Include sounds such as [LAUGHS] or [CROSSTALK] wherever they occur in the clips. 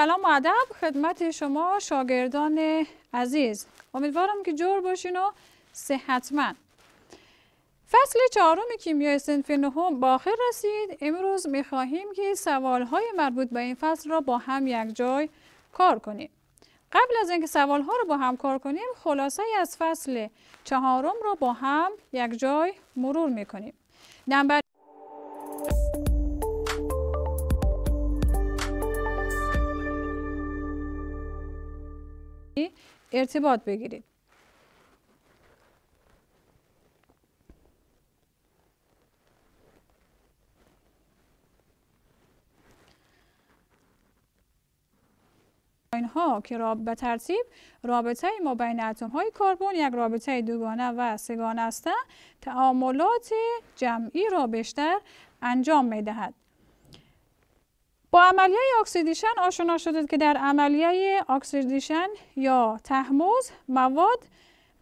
سلام و ادب خدمت شما شاگردان عزیز. امیدوارم که جور باشین و صحتمند. فصل چهارم کیمیای صنف نهم با آخر رسید. امروز می‌خواهیم که سوالهای مربوط به این فصل را با هم یک جای کار کنیم. قبل از اینکه سوالها رو با هم کار کنیم خلاصه از فصل چهارم را با هم یک جای مرور می‌کنیم. نمبر ارتباط بگیرید. اینها که راب به ترتیب رابطه ما بین اتم های کربن یک رابطه دوگانه و سگانه است. تعاملات جمعی را بیشتر انجام می دهد با عملیه oxidation آشنا شدید که در عملیه oxidation یا تحمض مواد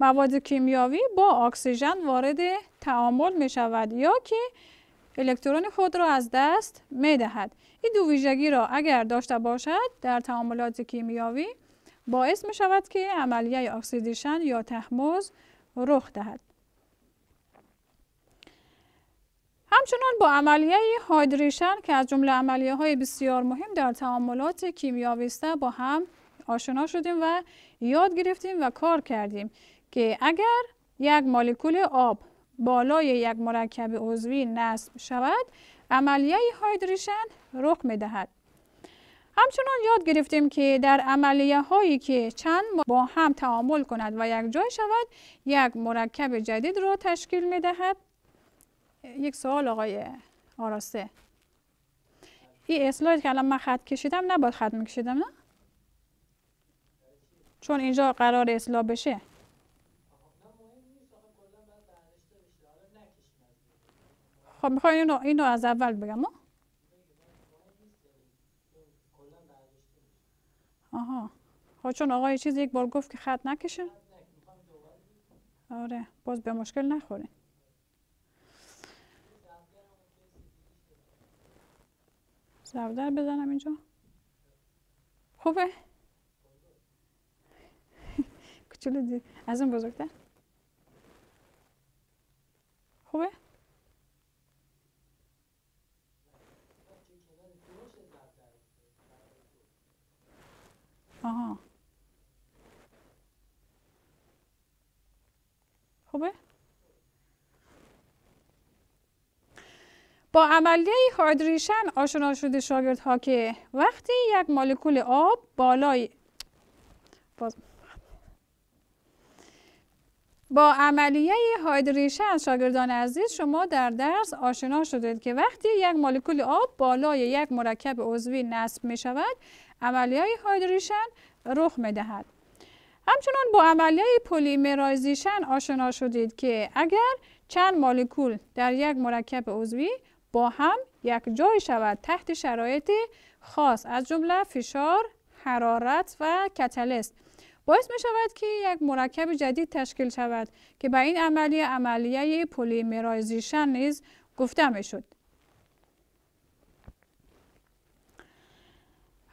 مواد کیمیاوی با اکسیژن وارد تعامل می شود یا که الکترون خود را از دست می دهد. این دو ویژگی را اگر داشته باشد در تعاملات کیمیاوی باعث می شود که عملیه oxidation یا تحمض رخ دهد. همچنان با عملیه هایدریشن که از جمله عملیه های بسیار مهم در تعاملات کیمیاوی است با هم آشنا شدیم و یاد گرفتیم و کار کردیم که اگر یک مولکول آب بالای یک مرکب عضوی نصب شود عملیه هایدریشن رخ می دهد. همچنان یاد گرفتیم که در عملیه هایی که چند با هم تعامل کند و یک جای شود یک مرکب جدید را تشکیل می دهد یک سوال آقای آراسته. این اسلاید که الان من خط کشیدم نباید خط میکشیدم نه؟ چون اینجا قرار اصلاح بشه. خب می‌خوای اینو, اینو از اول بگم آها. خب چون آقای چیز یک بار گفت که خط نکشه. آره باز به مشکل نخورین زودر بزنم اینجا. خوبه؟ [LAUGHS] کوچولو دید از اون بزرگتر. خوبه؟ آها. خوبه؟ با عملیه هایدریشن آشنا شده شاگردها که وقتی یک مولکول آب بالای باز با عملیه هایدریشن شاگردان عزیز شما در درس آشنا شدید که وقتی یک مولکول آب بالای یک مرکب عضوی نصب می شود عملیه hydration رخ می دهد. همچنان با عملیه polymerization آشنا شدید که اگر چند مولکول در یک مرکب عضوی با هم یک جای شود تحت شرایط خاص از جمله فشار، حرارت و کتلست باعث می شود که یک مرکب جدید تشکیل شود که به این عملیه عملیه polymerization نیز گفته می شد.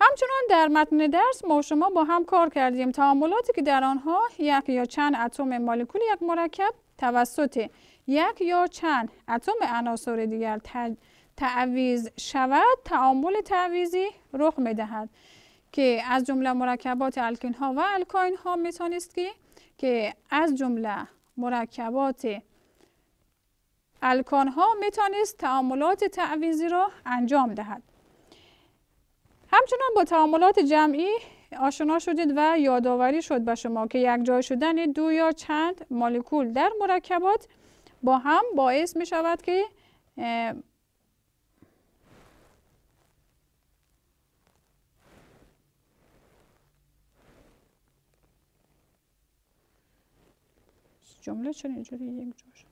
همچنان در متن درس ما شما با هم کار کردیم تعاملاتی که در آنها یک یا چند اتم مولکول یک مرکب توسط یک یا چند اتم عناصر دیگر تعویز شود تعامل تعویزی رخ می دهد که از جمله مرکبات الکین ها و الکاین ها می‌تونست که که از جمله مرکبات الکان ها می‌تونست تعاملات تعویزی را انجام دهد. همچنان با تعاملات جمعی آشنا شدید و یادآوری شد به شما که یک جای شدن دو یا چند مولکول در مرکبات با هم باعث می شود که جمله چون اینجوری؟ یک جا شد.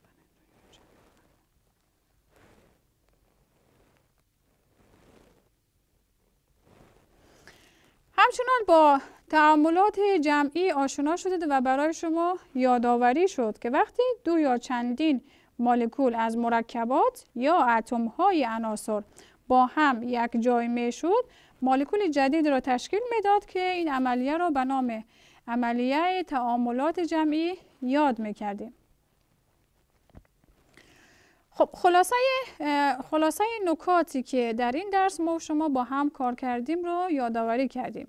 همچنان با تعاملات جمعی آشنا شده و برای شما یادآوری شد که وقتی دو یا چندین مولکول از مرکبات یا اتم های عناصر با هم یک جای شد مولکول جدید را تشکیل می‌داد که این عملیه را به نام عملیه تعاملات جمعی یاد می‌کردیم. خب خلاصه خلاصه نکاتی که در این درس ما شما با هم کار کردیم رو یادآوری کردیم.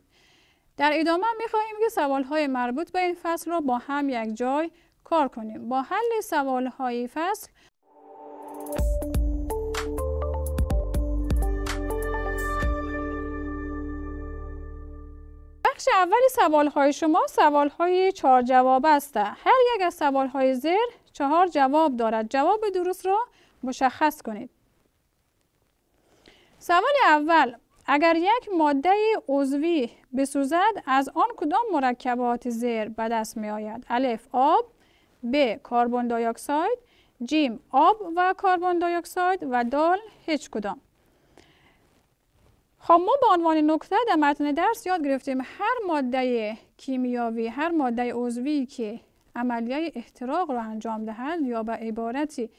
در ادامه می خواهیم که سوال های مربوط به این فصل را با هم یک جای کار کنیم. با حل سوال های فصل بخش اولی سوال های شما سوال های چهار جواب است. هر یک از سوال های زیر چهار جواب دارد. جواب درست را مشخص کنید. سوال اول اگر یک ماده عضوی بسوزد از آن کدام مرکبات زیر به دست می آید الف آب ب کربن dioxide جیم آب و کربن dioxide و دال هیچ کدام. خب ما به عنوان نکته در متن درس یاد گرفتیم هر ماده کیمیاوی هر ماده عضوی که عملیه احتراق را انجام دهد یا به عبارتی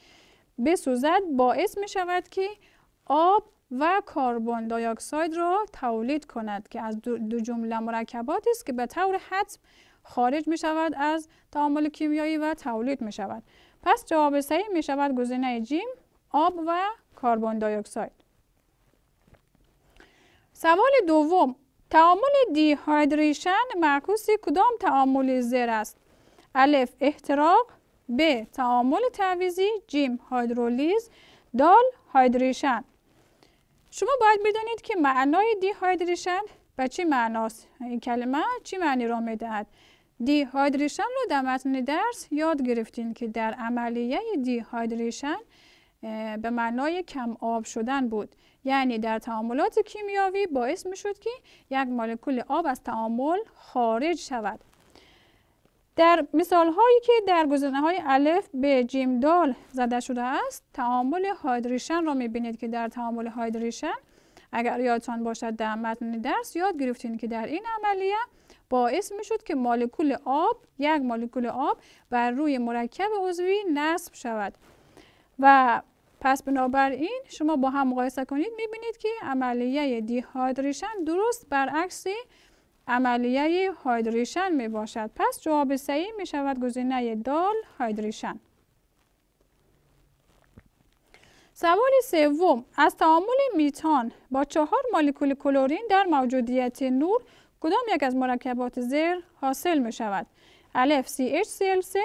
بسوزد باعث می شود که آب و کربن dioxide را تولید کند که از دو جمله مرکباتی است که به طور حتم خارج می شود از تعامل کیمیایی و تولید می شود پس جواب صحیح می شود گزینه جیم آب و کربن dioxide سوال دوم تعامل dehydration معکوس کدام تعامل زیر است؟ الف احتراق ب تعامل تعویزی جیم هایدرولیز دال هایدریشن. شما باید بدانید که معنای دیهایدریشن به چی معناست؟ این کلمه چی معنی را می‌دهد؟ دیهایدریشن رو در متن درس یاد گرفتین که در عملیه دیهایدریشن به معنای کم آب شدن بود. یعنی در تعاملات کیمیاوی باعث می شد که یک مولکول آب از تعامل خارج شود. در مثال هایی که در گزینه های الف به جیم دال زده شده است تعامل هایدریشن را می بینید که در تعامل هایدریشن اگر یادتان باشد در متن درس یاد گرفتین که در این عملیه باعث می شد که مولکول آب یک مولکول آب بر روی مرکب عضوی نصب شود. و پس بنابراین شما با هم مقایسه کنید می بینید که عملیه دیهایدریشن درست برعکس عملیه هایدریشن می باشد. پس جواب صحیح می شود گزینه دال هایدریشن. سوال سوم. از تعامل میتان با چهار مولکول کلورین در موجودیت نور کدام یک از مرکبات زیر حاصل می شود؟ الف CHCl3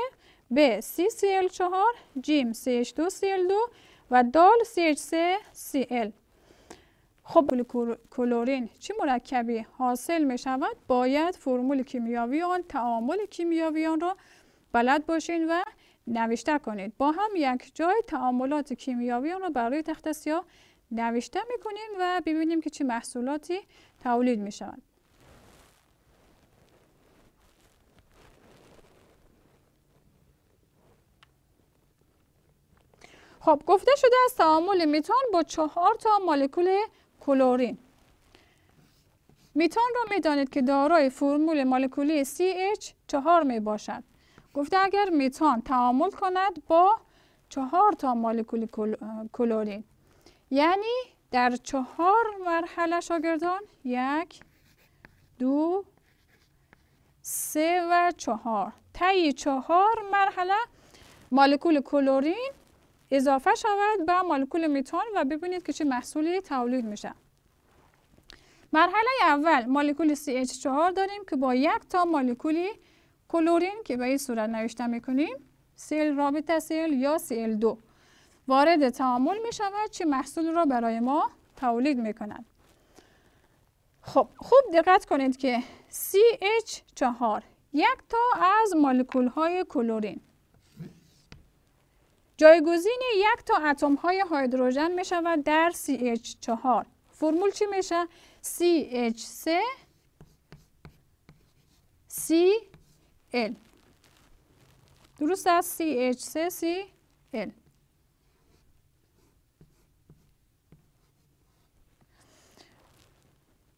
ب CCl4 جیم CH2Cl2 و دال CH3Cl خب کلورین چه مرکبی حاصل می شود باید فرمول کیمیاوی آن تعامل کیمیاوی آن را بلد باشین و نوشته کنید. با هم یک جای تعاملات کیمیاوی آن را برای تخت سیاه نوشته می‌کنیم و ببینیم که چه محصولاتی تولید می شود خب گفته شده از تعامل میتان با چهار تا مولکول کلورین. میتان را می‌دانید که دارای فرمول مولکولی CH چهار می باشد. گفته اگر میتان تعامل کند با چهار تا مولکول کلورین. یعنی در چهار مرحله شاگردان یک دو سه و چهار. طی چهار مرحله مولکول کلورین اضافه شود به مولکول میتان و ببینید که چه محصولی تولید میشه. مرحله اول مولکول CH4 داریم که با یک تا مولکولی کلورین که به این صورت نوشته می‌کنیم سیل رابطه سیل یا سیل دو وارد تعامل می شود چه محصول را برای ما تولید می کند خب خوب دقت کنید که CH4 یک تا از مولکول های کلورین. جایگزین یک تا اتم های هیدروژن می شود در CH4 فرمول چی میشه؟ CH3 Cl درست است؟ CH3 Cl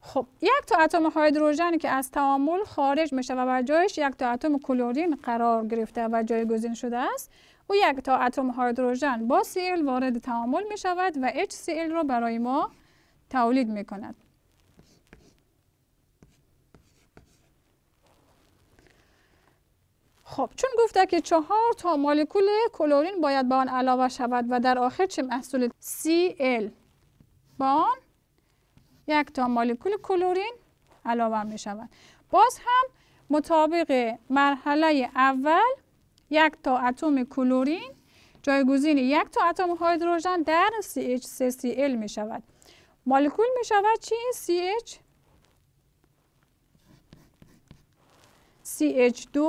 خب یک تا اتم هیدروژنی که از تعامل خارج میشه و بر جایش یک تا اتم کلورین قرار گرفته و جایگزین شده است او یک تا اتم هیدروژن با Cl وارد تعامل می شود و HCl را برای ما تولید می کند. خب چون گفته که چهار تا مولکول کلورین باید با آن علاوه شود و در آخر چه محصول Cl با آن یک تا مولکول کلورین علاوه می شود باز هم مطابق مرحله اول یک تا اتم کلورین جایگزین یک تا اتم هیدروژن در CH3Cl می شود. مولکول می شود چی؟ CH CH2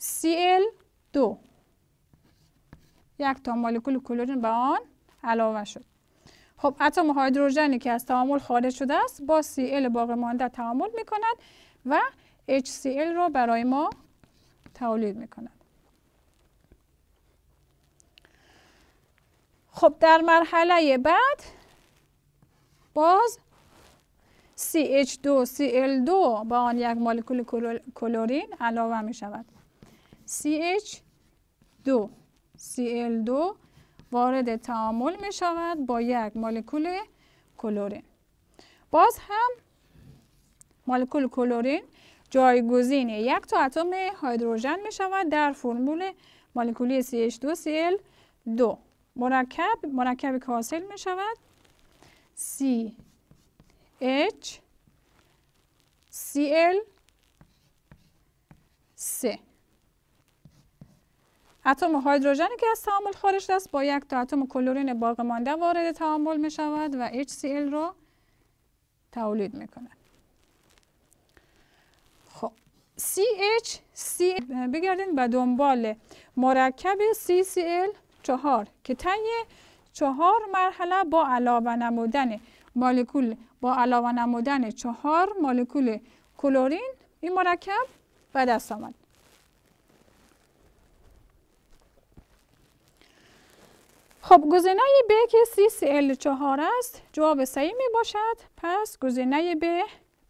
Cl2 یک تا مولکول کلورین به آن علاوه شد. خب اتم هیدروژنی که از تعامل خارج شده است با Cl باقی مانده تعامل می کند و HCl را برای ما تولید می کند خب در مرحله بعد باز CH2 Cl2 با آن یک مولکول کلورین علاوه می شود CH2 Cl2 وارد تعامل می شود با یک مولکول کلورین. باز هم مولکول کلورین جایگزین یک تا اتم هیدروژن می شود در فرمول مولکولی CH2Cl2 مرکب مرکب که حاصل می شود CH Cl 3 اتم هیدروژنی که از تعامل خارج است با یک تا اتم کلورین باقی مانده وارد تعامل می شود و HCl را تولید می کند خب CH C بگردین به دنبال مرکب CCl چهار که طی چهار مرحله با علاوه نمودن مولکول با علاوه نمودن چهار مولکول کلورین این مرکب به دست آمد. خب گزینه ب که CCl4 است جواب صحیح می باشد پس گزینه ب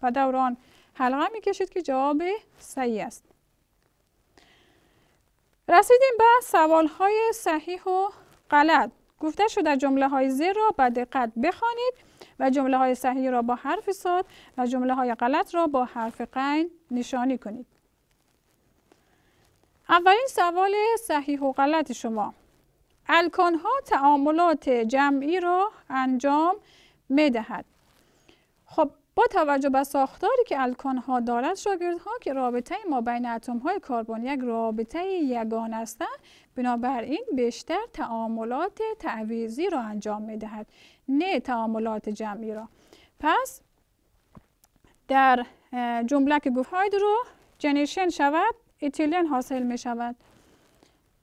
و دوران حلقه می کشید که جواب صحیح است. رسیدیم به سوال های صحیح و غلط. گفته شده جمله های زیر را به دقت بخوانید و جمله های صحیح را با حرف ساد و جمله های غلط را با حرف قین نشانی کنید. اولین سوال صحیح و غلط شما. الکان ها تعاملات جمعی را انجام می دهد خب با توجه به ساختاری که الکان ها دارد شاگردها که رابطه ما بین اتم های کربن یک رابطه یگان است بنابراین بیشتر تعاملات تعویزی را انجام می دهد نه تعاملات جمعی را. پس در جمله که گفت رو جنیشن شود اتیلین حاصل می شود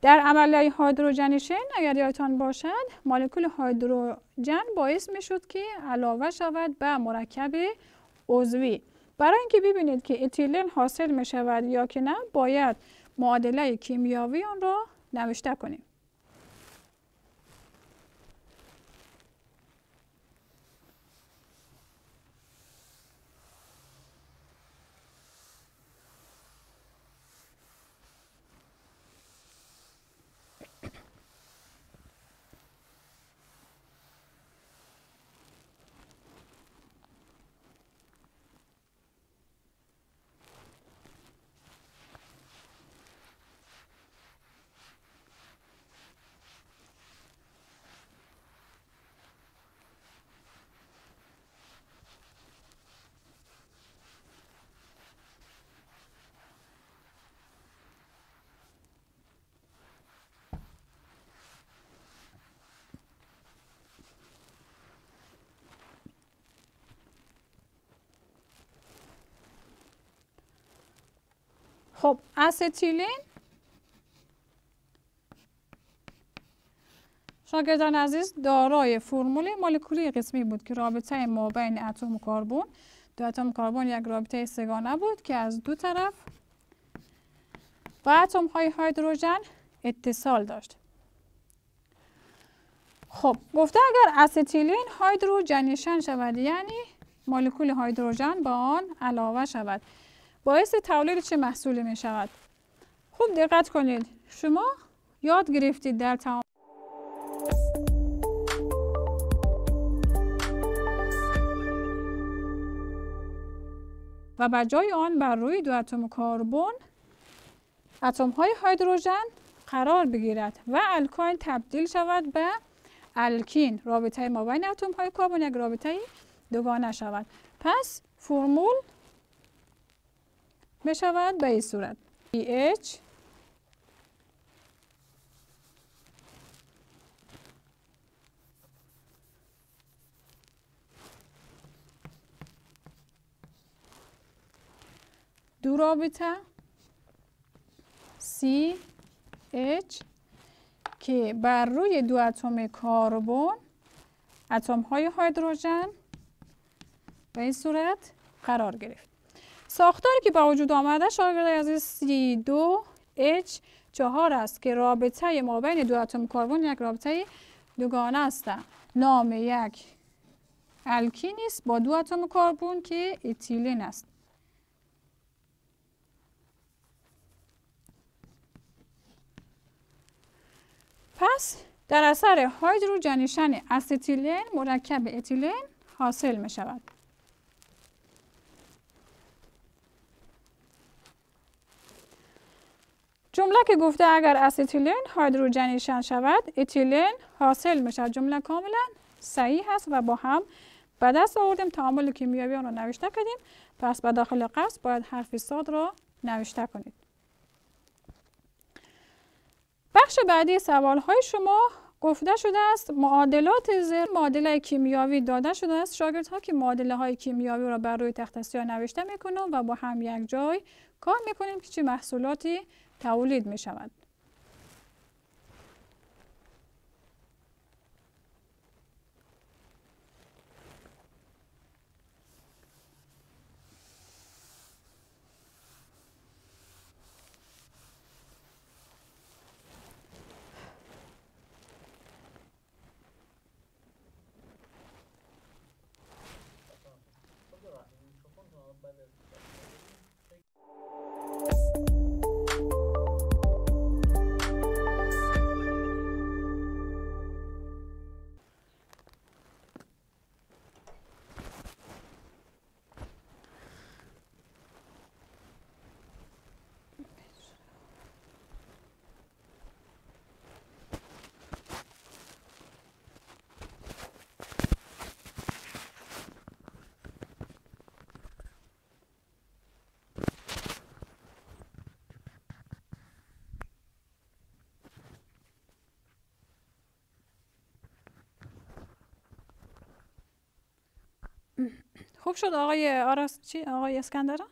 در عملیه هایدروژنیشن اگر یادتان باشد مولکول هایدروژن باعث می شد که علاوه شود به مرکب عضوی. برای اینکه ببینید که اتیلن حاصل می شود یا که نه باید معادله کیمیاوی آن را نوشته کنیم. خب استیلین شاگردان عزیز دارای فرمول مولکولی قسمی بود که رابطه ما بین اتم کربن دو اتم کربن یک رابطه سگانه بود که از دو طرف و اتم های هیدروژن اتصال داشت. خب گفته اگر استیلین هیدروژنیشن شود یعنی مولکول هیدروژن با آن علاوه شود. باعث تولید چه محصولی می شود خوب دقت کنید. شما یاد گرفتید در تمام و بر جای آن بر روی دو اتم کربن اتم های هیدروژن قرار بگیرد و الکاین تبدیل شود به الکین. رابطه ما بین اتم های کربن یک رابطه دوگانه شود. پس فرمول می شود به این صورت. PH دو رابطه. C H که بر روی دو اتم کربن اتم های هیدروژن به این صورت قرار گرفت. ساختاری که با وجود آمده شاگرد از سی دو H چهار است که رابطه ما بین دو اتم کربن یک رابطه دوگانه است نام یک الکین است با دو اتم کربن که اتیلین است پس در اثر hydrogenation استیلین مرکب اتیلین حاصل می شود. جمله که گفته اگر استیلین hydrogenation شود اتیلین حاصل می شود جمله کاملا صحیح هست و با هم به دست آوردیم. تعامل کیمیایی آن را نوشته کردیم. پس به داخل قوس باید حرف صاد را نوشته کنید. بخش بعدی سوال های شما گفته شده است معادلات زر معادله کیمیاوی داده شده است. شاگرد ها که معادله های کیمیاوی را بر روی تخت سیاه نوشته می‌کنم و با هم یک جای کار می‌کنیم که چه محصولاتی تولید می شود خوب شد آقای آراس چی؟ آقای اسکندران